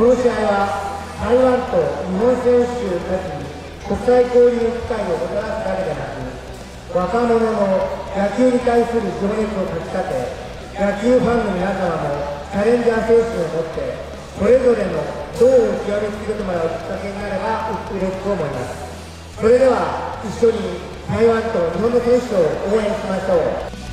この試合は台湾と日本選手たちに国際交流機会をもたらすだけでなく若者の野球に対する情熱をかきたて野球ファンの皆様もチャレンジャー精神を持ってそれぞれの道を極め続けてもらうきっかけになれば嬉しく思います。それでは一緒に台湾と日本の選手を応援しましょう。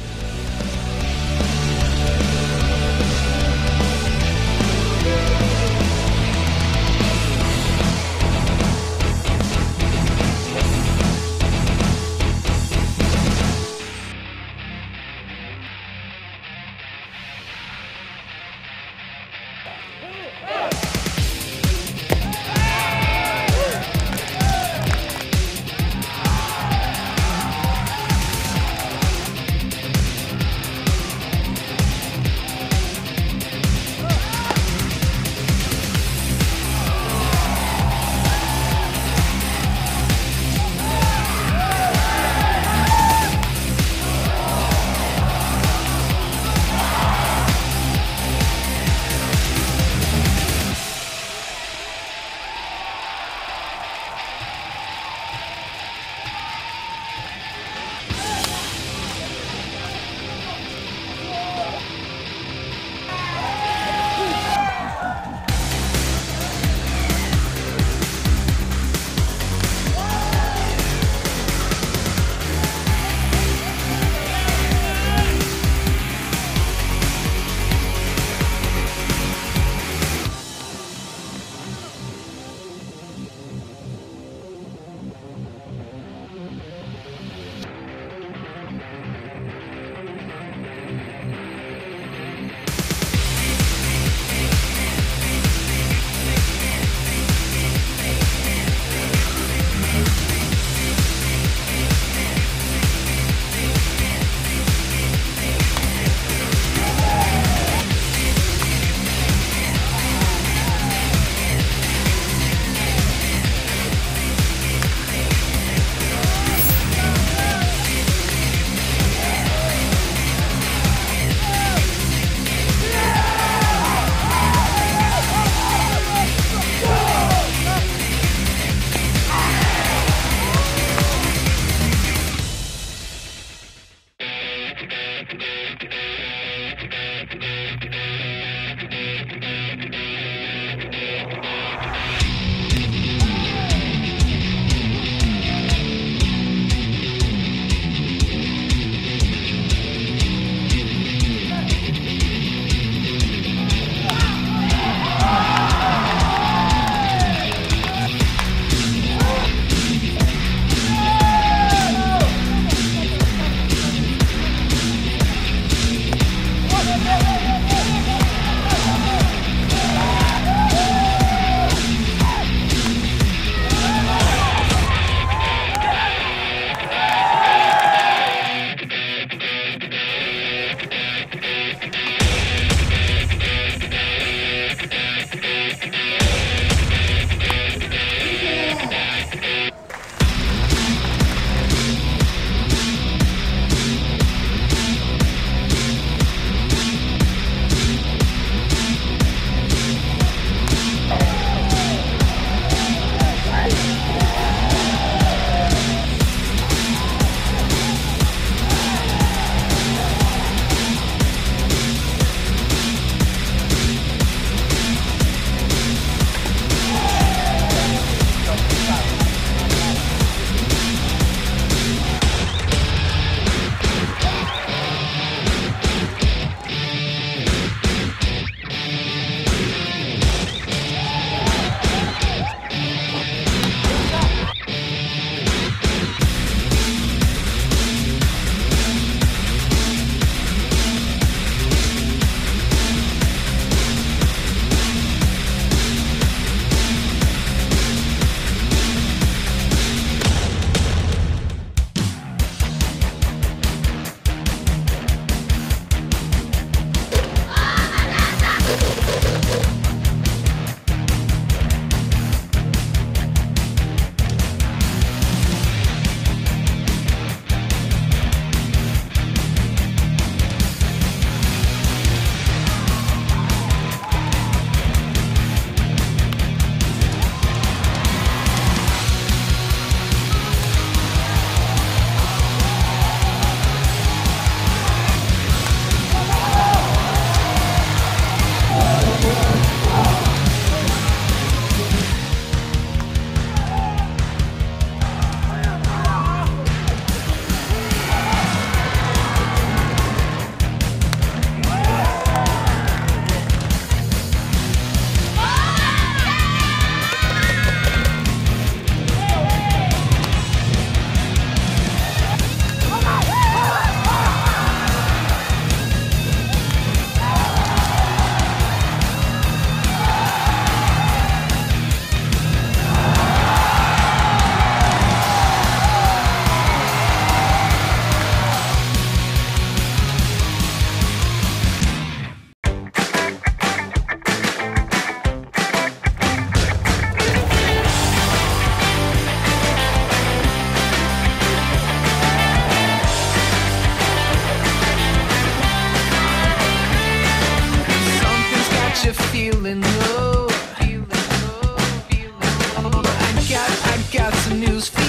news feed.